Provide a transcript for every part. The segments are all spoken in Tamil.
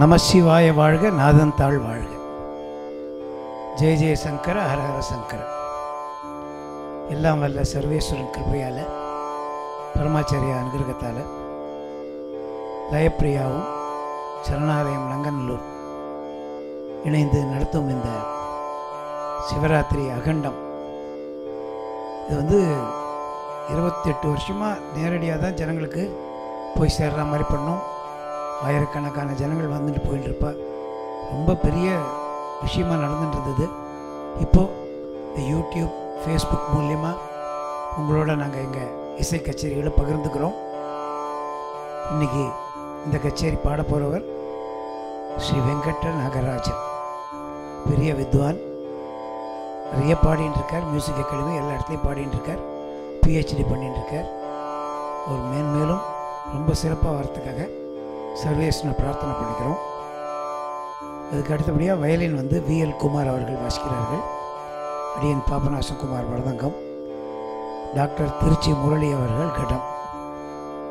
நமசிவாய வாழ்க நாதன் தாழ் வாழ்க. ஜெய ஜெய சங்கர சங்கர. எல்லாம் வல்ல சர்வேஸ்வரன் கிருப்பையால் பரமாச்சாரிய அனுகிரகத்தால் லயப்பிரியாவும் சரணாலயம் நங்கநல்லூர் இணைந்து நடத்தும் இந்த சிவராத்திரி அகண்டம். இது வந்து இருபத்தெட்டு வருஷமாக நேரடியாக தான் ஜனங்களுக்கு போய் சேர்ற மாதிரி பண்ணோம். ஆயிரக்கணக்கான ஜனங்கள் வந்துட்டு போயிட்டு இருப்பா ரொம்ப பெரிய விஷயமா நடந்துட்டு இருந்தது இப்போது இந்த யூடியூப் ஃபேஸ்புக் மூலியமாக உங்களோட நாங்கள் எங்கள் இசை கச்சேரிகளை பகிர்ந்துக்கிறோம். இன்னைக்கு இந்த கச்சேரி பாட போகிறவர் ஸ்ரீ வெங்கட்ட நாகராஜன். பெரிய வித்வான். நிறைய பாடின்னு இருக்கார் மியூசிக் அகாடமி எல்லா இடத்துலையும் பாடின்னு இருக்கார் பிஹெச்டி பண்ணிட்டு இருக்கார் ஒரு மேன்மேலும் ரொம்ப சிறப்பாக வரத்துக்காக சர்வேஸ்வனை பிரார்த்தனை பண்ணிக்கிறோம். அதுக்கு அடுத்தபடியாக வயலின் வந்து விஎல் குமார் அவர்கள் வாசிக்கிறார்கள். அடியன் பாபநாசகுமார் வரதங்கம் டாக்டர் திருச்சி முரளி அவர்கள் கடம்.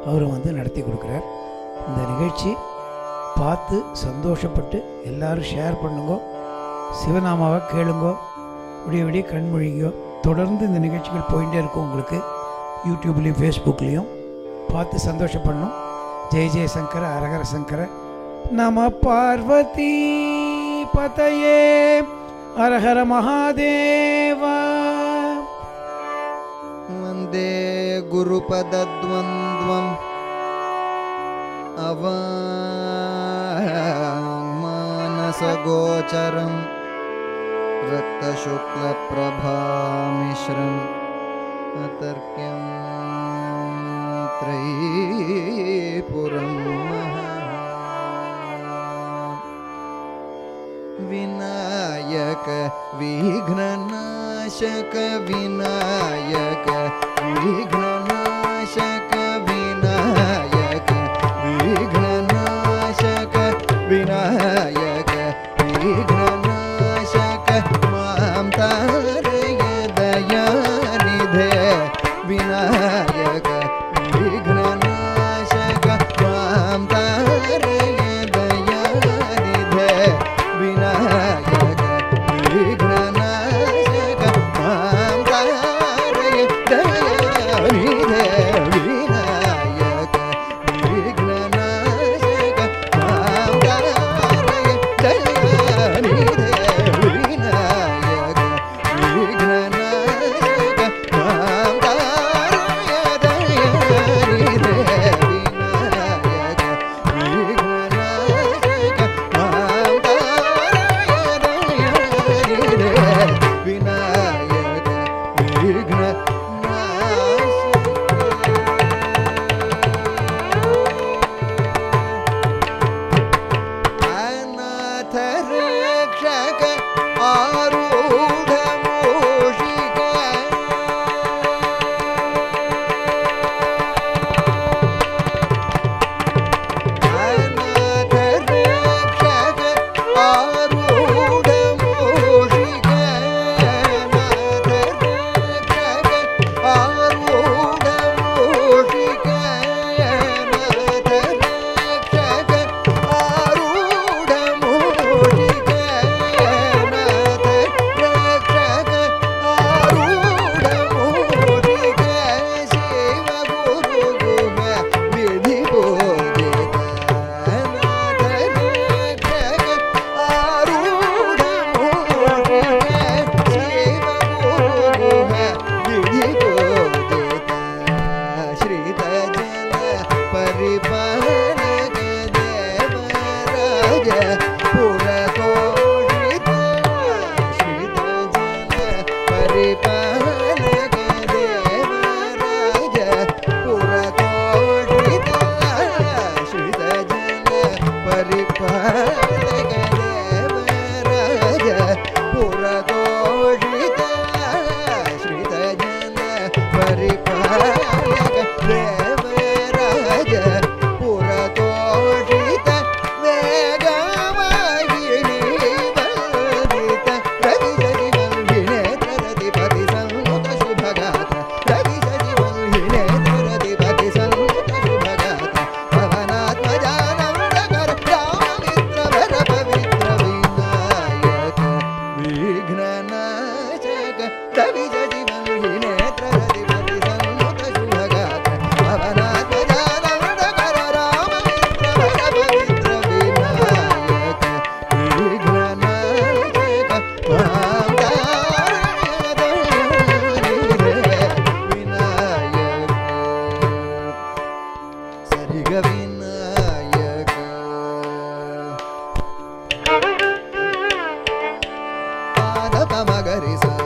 அவரும் வந்து நடத்தி கொடுக்குறார். இந்த நிகழ்ச்சி பார்த்து சந்தோஷப்பட்டு எல்லாரும் ஷேர் பண்ணுங்கோ சிவநாமாவை கேளுங்கோ விடிய விடிய கண்மொழிங்கோ தொடர்ந்து இந்த நிகழ்ச்சிகள் போயிட்டே இருக்கும் உங்களுக்கு. யூடியூப்லேயும் ஃபேஸ்புக்லேயும் பார்த்து சந்தோஷப்படணும். जय जय शंकर हरहर शंकर। नम पार्वती पतये, हर हर महादेव। वंदे रक्तशुक्ल प्रभा मिश्रम अतर्क्यम। महा Vinayak विघ्ननाशक Vinayak विघ्ननाशक Margareza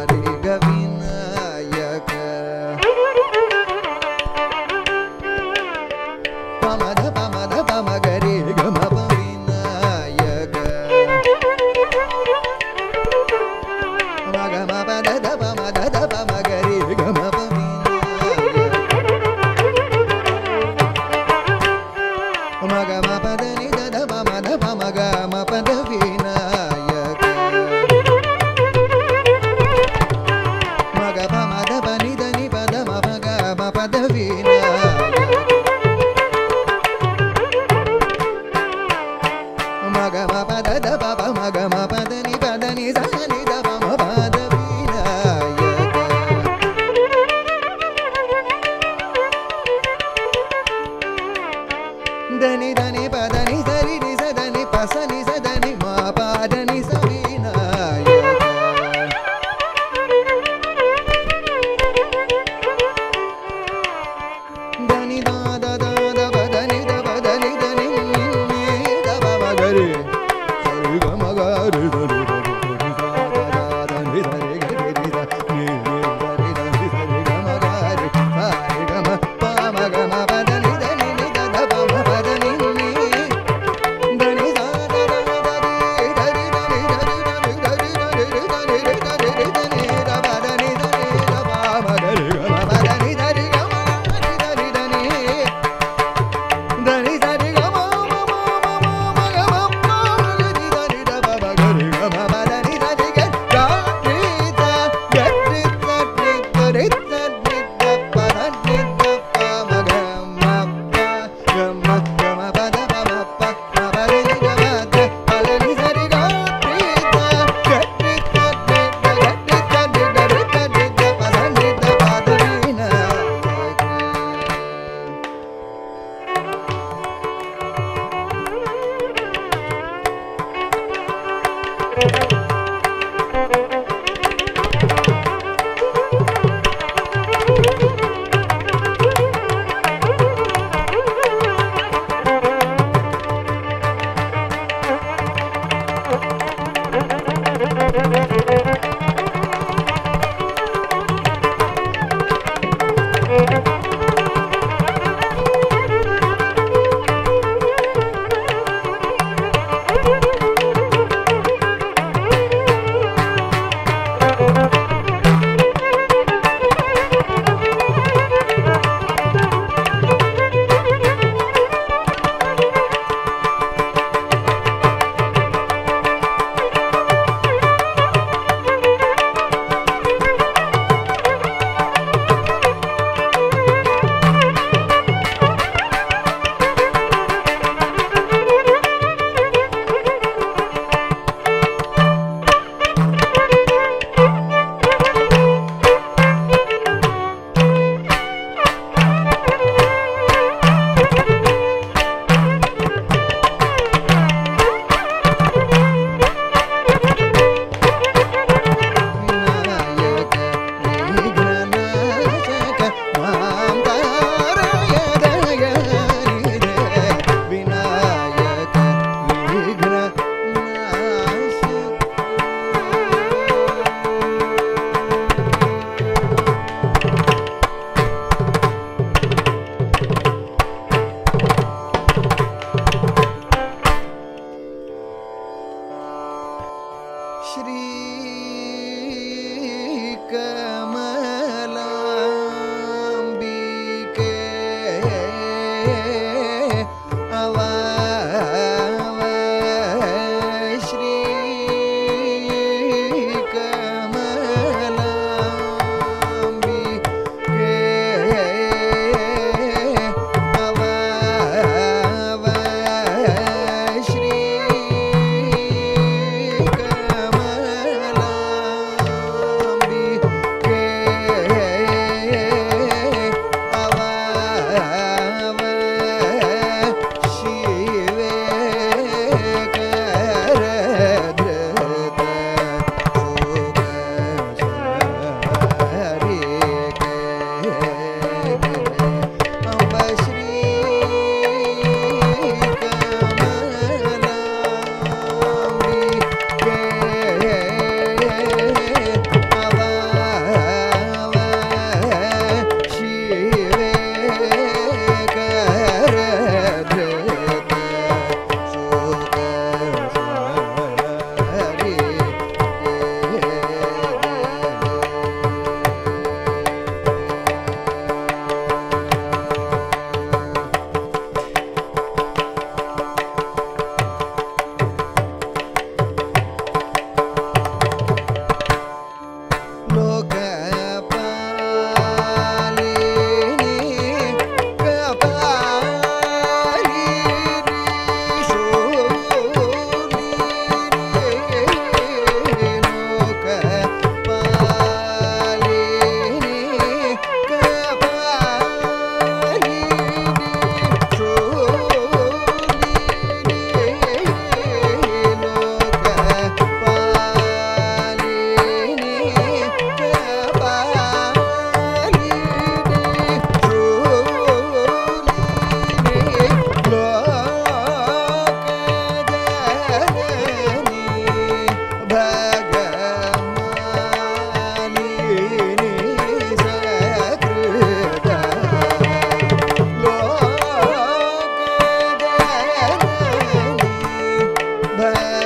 Bye.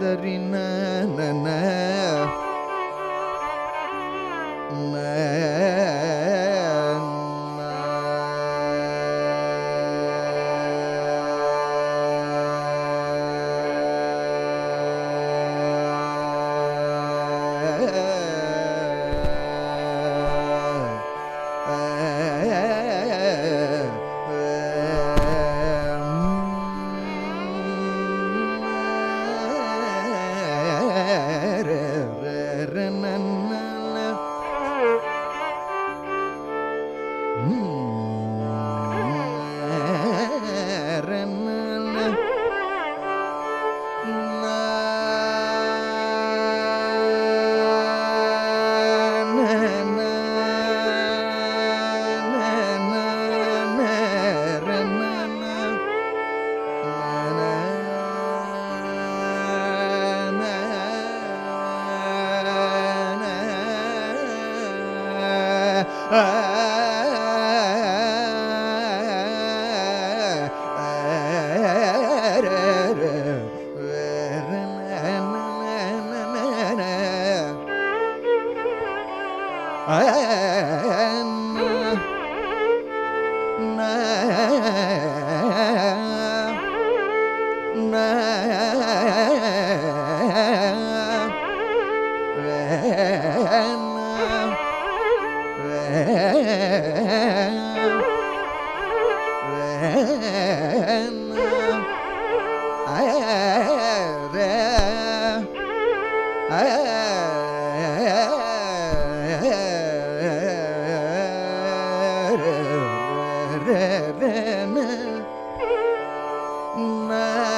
gathering re re re na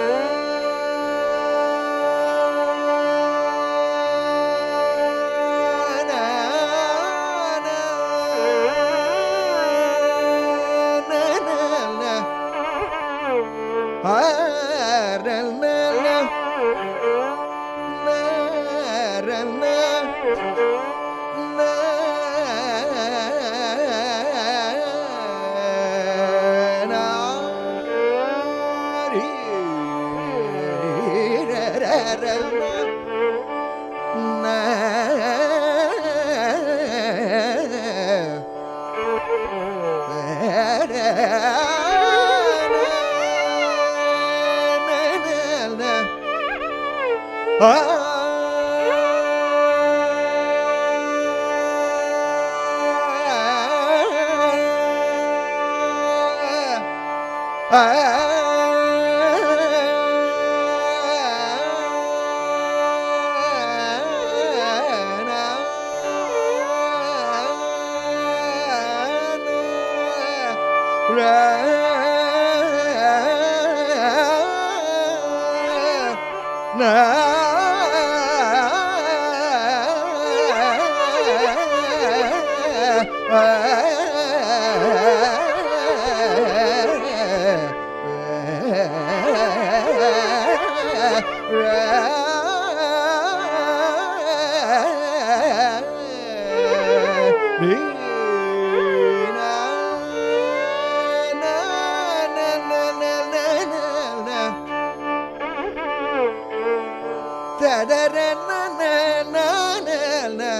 da da da na na na na na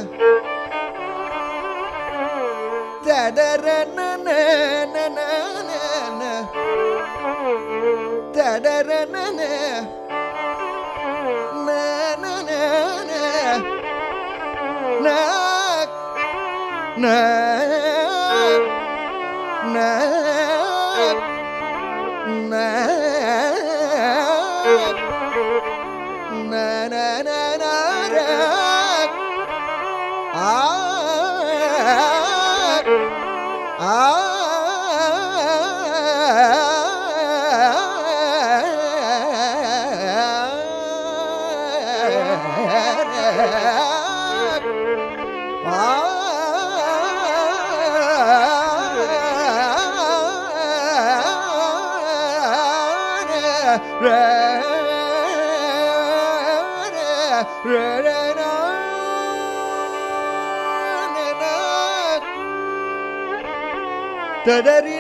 da da da na na na na na na da da da na na na na na na na na தடரி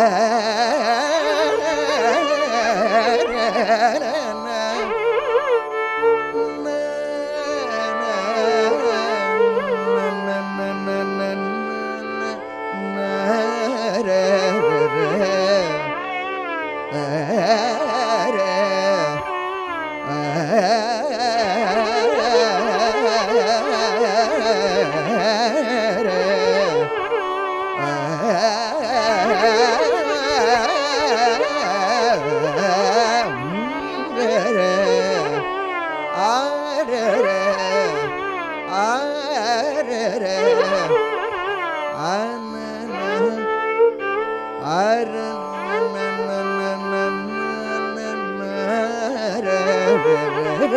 Yeah.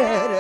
red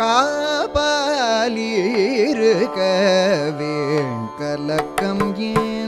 காபாலிருக்க வேண் கலக்கம் ஏன்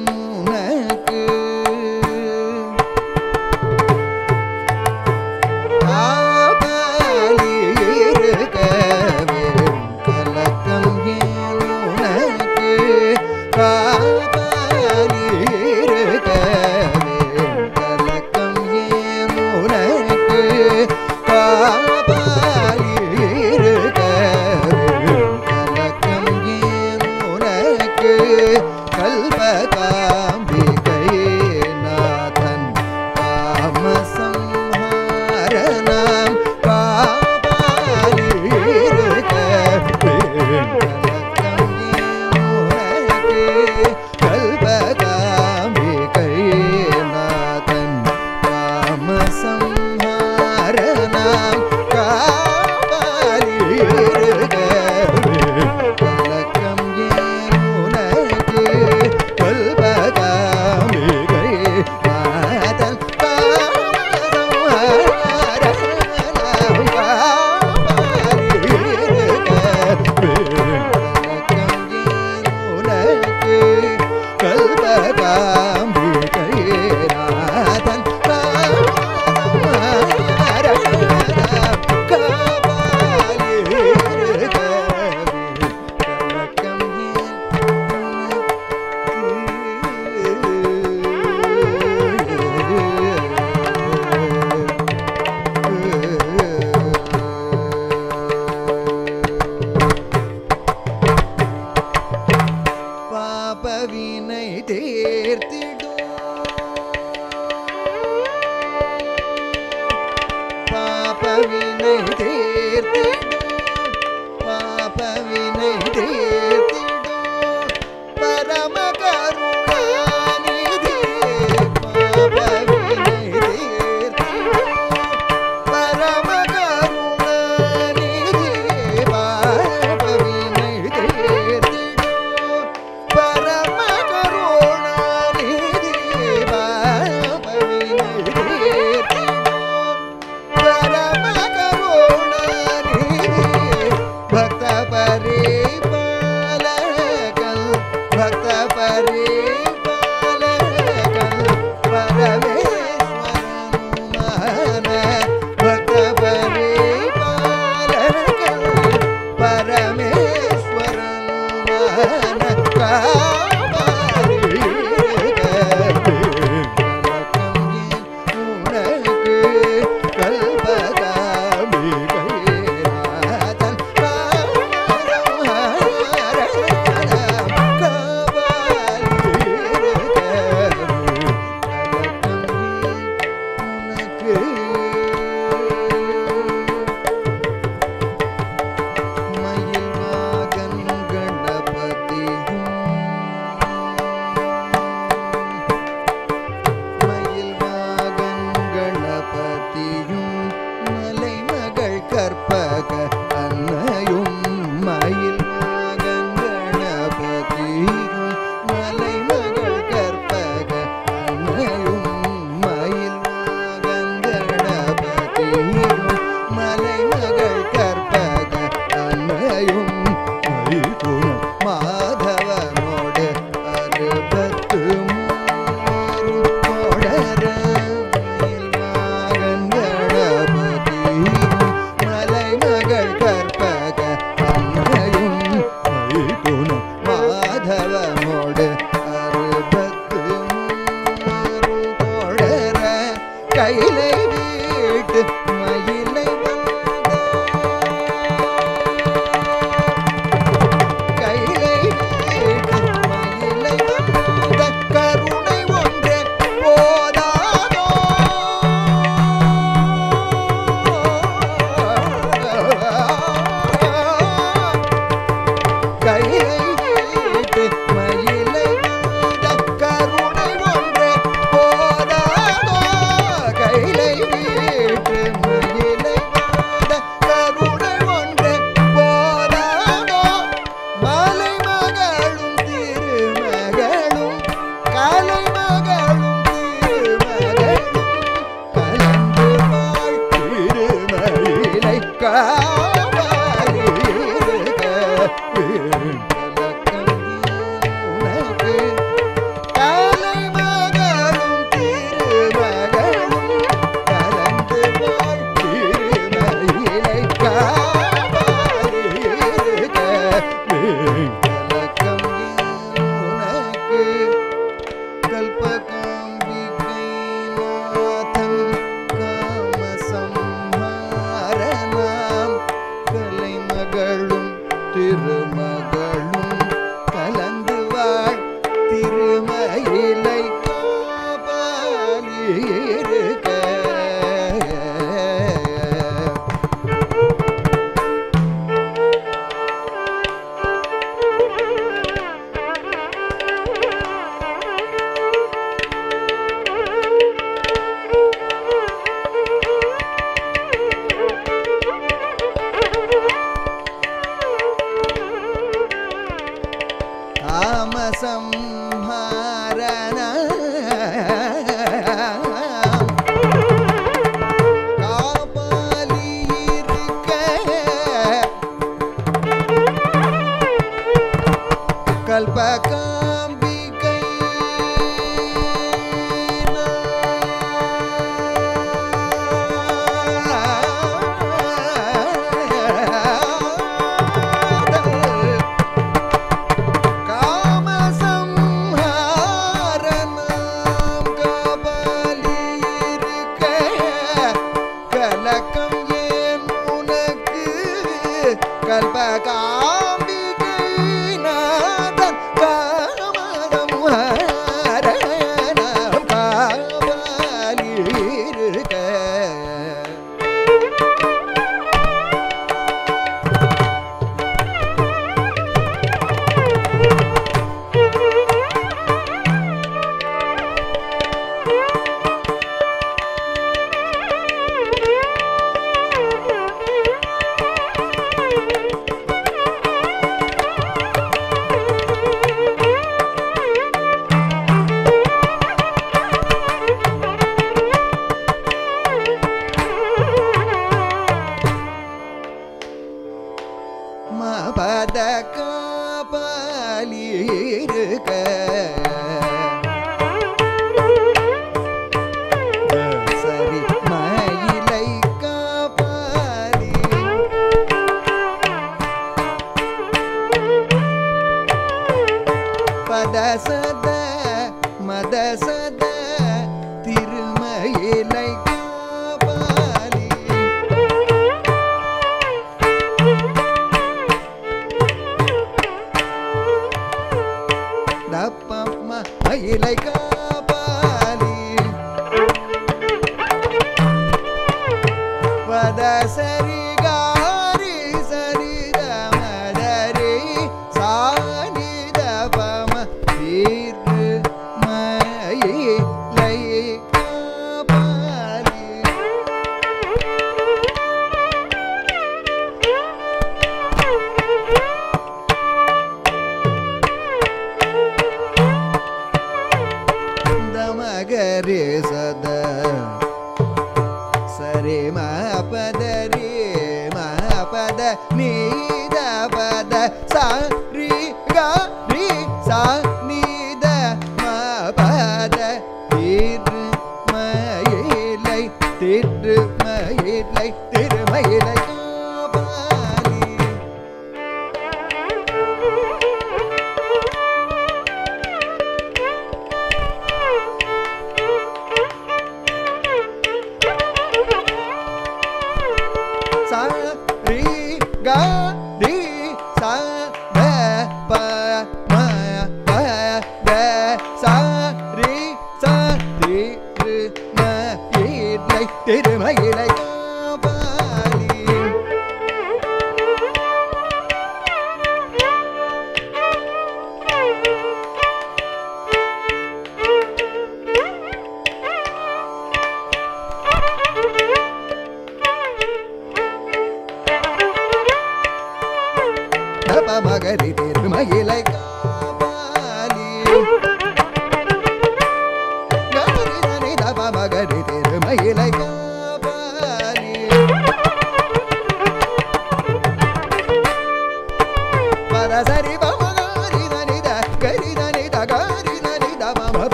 there is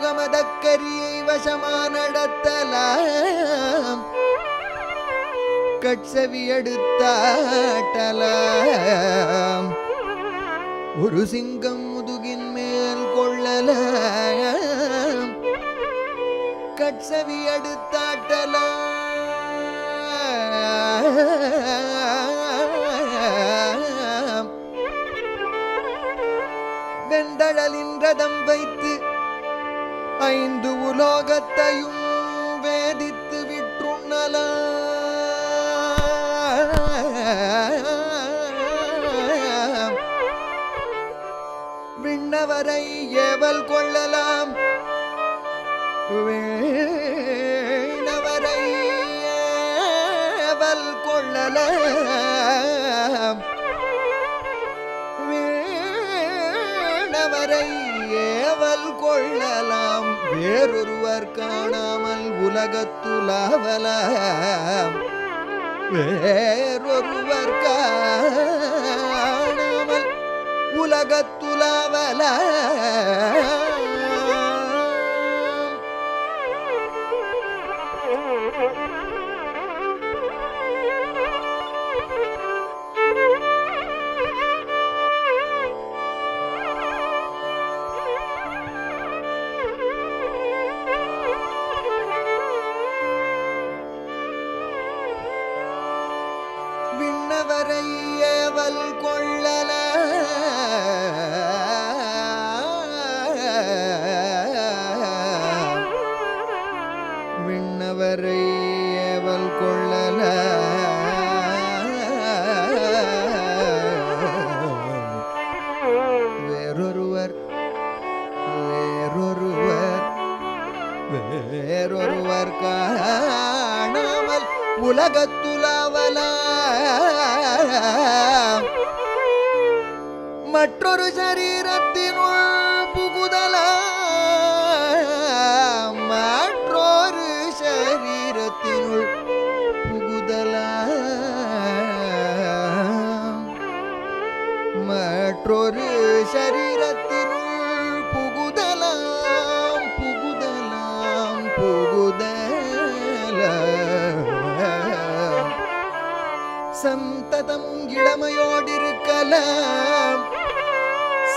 முகமதக்கரியை வசமா நடத்தலாம் கட்சவி எடுத்தாட்டலாம். ஒரு சிங்கம் முதுகின் மேல் கொள்ளலாம். கட்சவி எடுத்தாட்டலாம். வெந்தழலின் ரதம் வைத்து ஐந்து உலோகத்தையும் வேதித்து விற்றுண்ணல. விண்ணவரை ஏவல் கொள்ளலாம். வேணவரை ஏவல் கொள்ளலாம். வேணவரை ஏவல் கொள்ளலாம். வேறொருவர் காணாமல் உலகத்துலாவல வேறொருவர் காணாமல் உலகத்துலாவல மற்றொரு சரீரத்தினுள் புகுதலாம். மற்றொரு சரீரத்தினுள் புகுதலாம். மற்றொரு சரீரத்தினுள் புகுதலாம். புகுதலாம் புகுதலாம். சந்ததம் இளமையோடிருக்கலாம்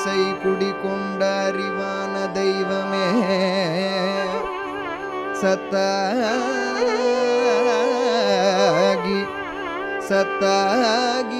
சித்தமிசை குடிகொண்ட அறிவான தெய்வமே சத்தாகி சத்தாகி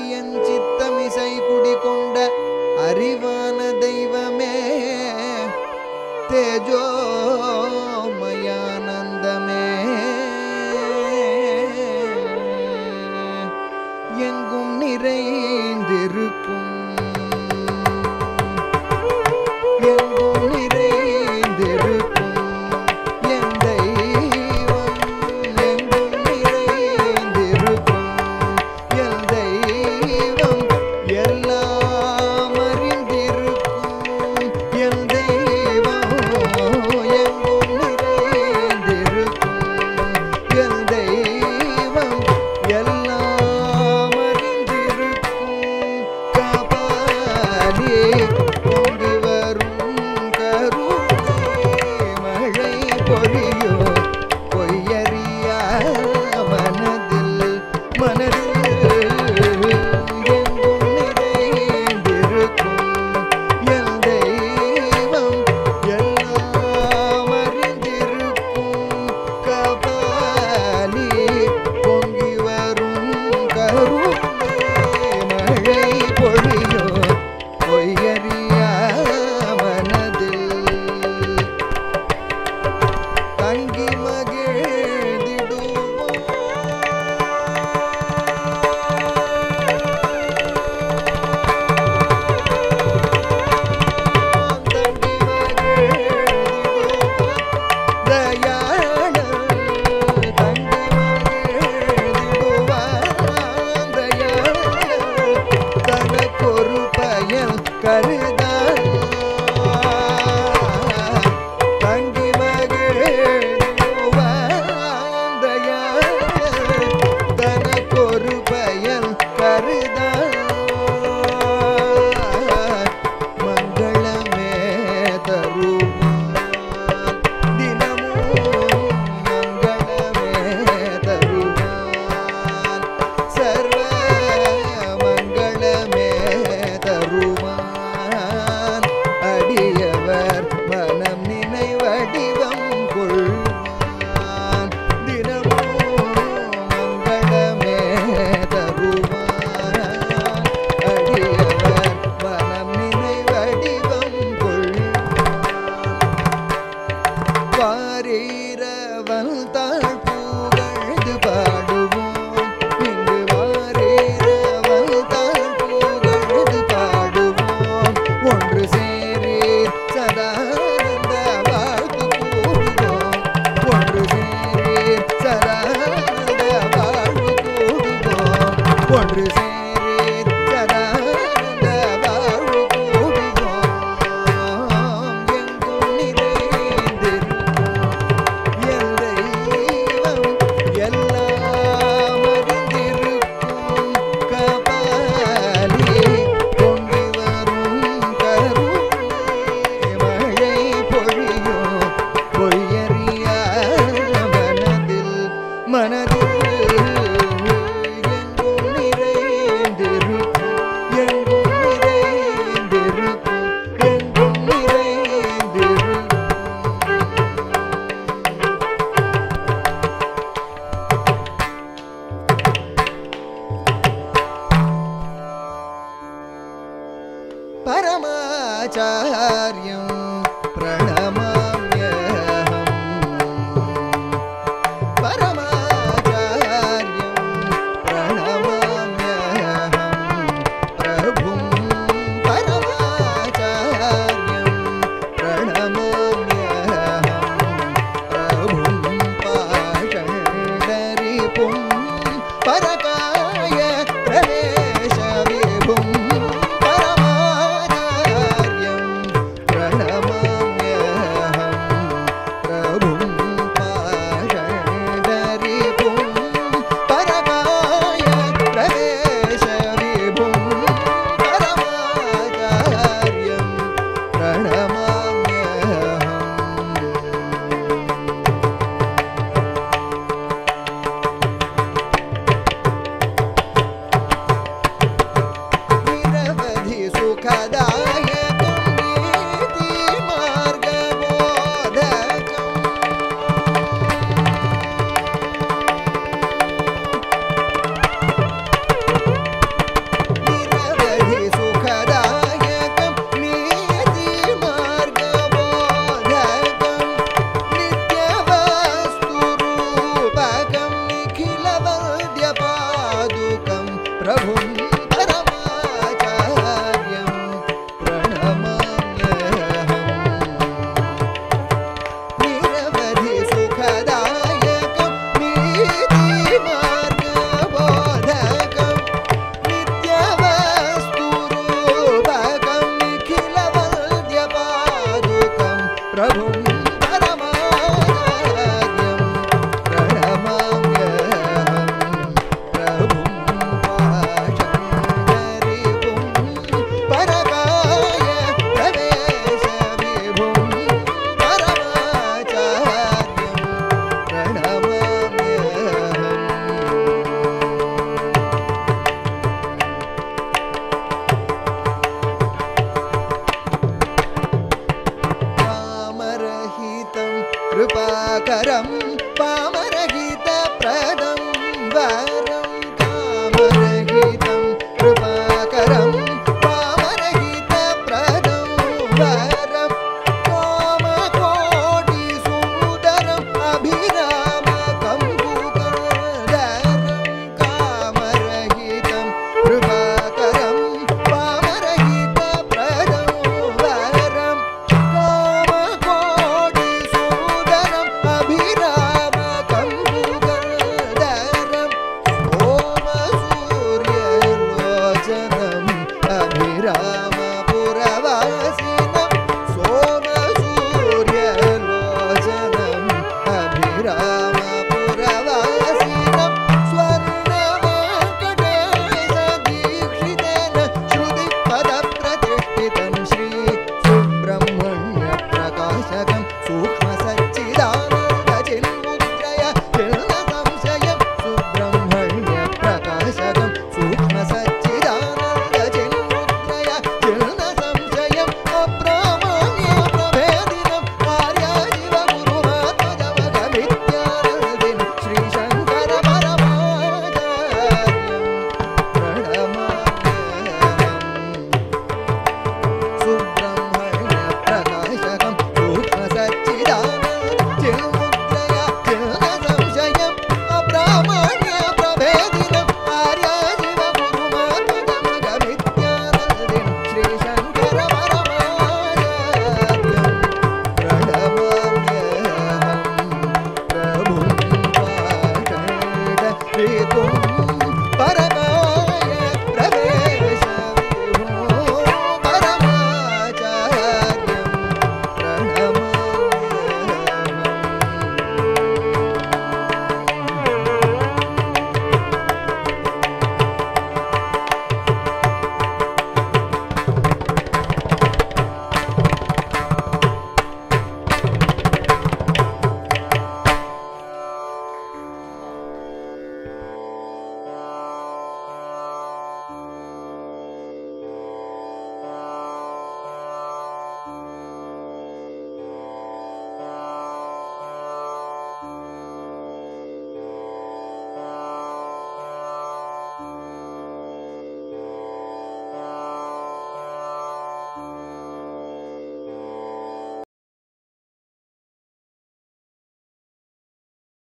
啊。